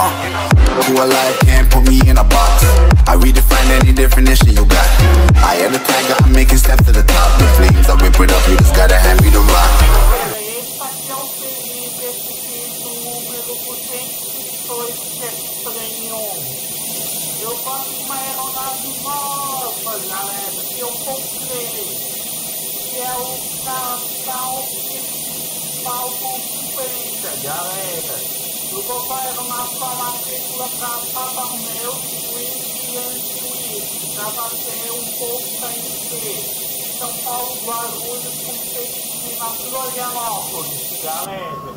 want. Who alive can't put me in a box. I redefine any definition you got. I am the tiger, I'm making steps to the top. The flames, I whip it up, you just gotta hand me the rock. Esse aqui é o Felipe, esse piso número por 102 prêmio. Eu faço uma aeronave nova, galera, que é o Falcon 50, galera. Eu vou fazer uma matrícula para Papa Romeu, Wiki e para fazer um pouco para NC. São Paulo, Guarulhos, na Florianópolis, galera.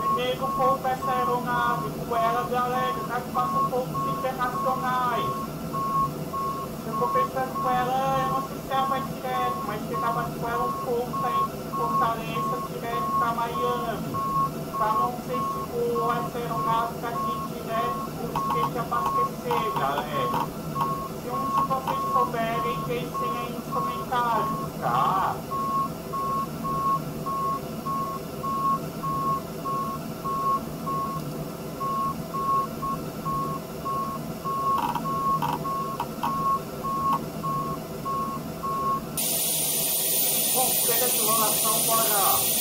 Primeiro pouco essa aeronave com ela, galera, já que passa poucos internacionais. Eu tô pensando com ela, eu não sei se ela vai direto, mas chegava com ela um pouco tá em Fortaleza, direto pra Miami. Pra não ser tipo essa aeronave daqui direto, porque que abastecer, galera. Se um de vocês souberem, deixem aí nos comentários, tá? Bom, chega de enrolação, bora!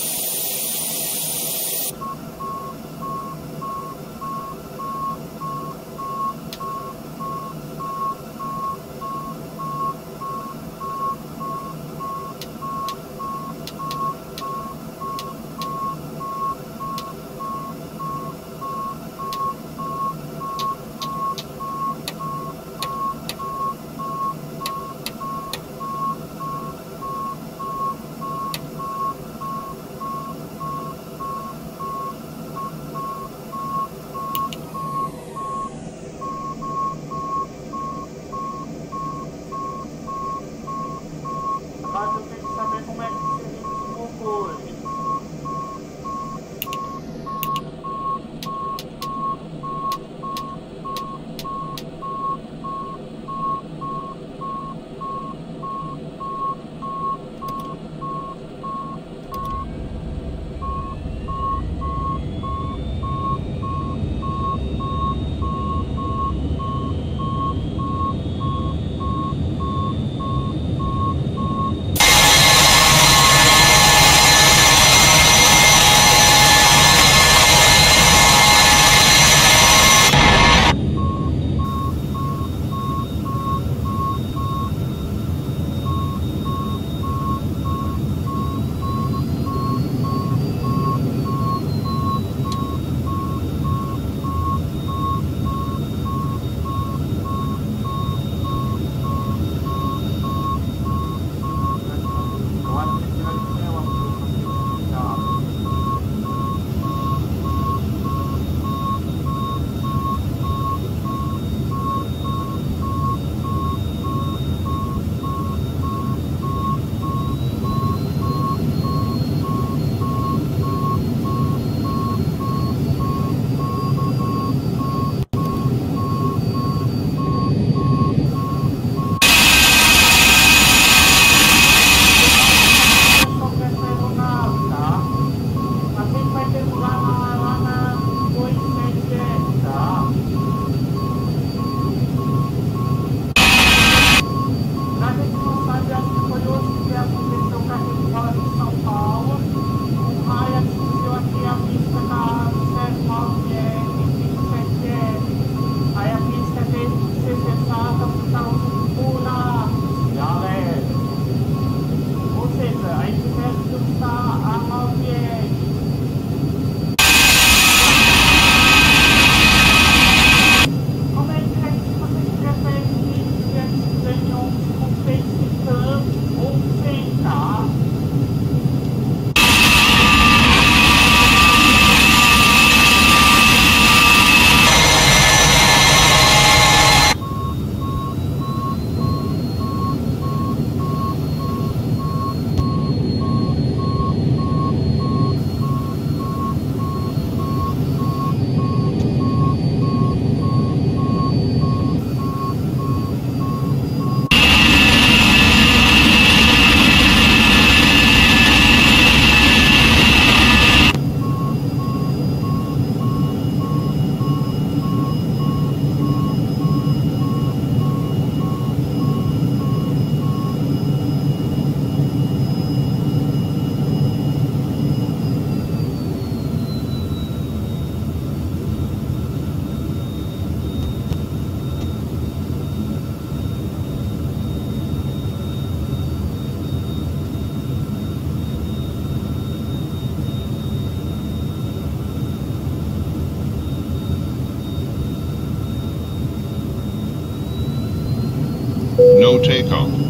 Mexico.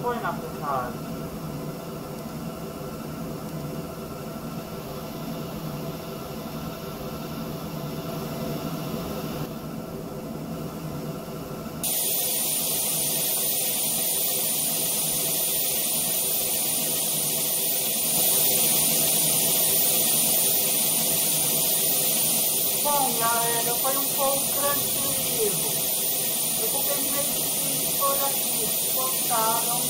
foi na cidade. Bom, galera, foi um pouco grande. Hello.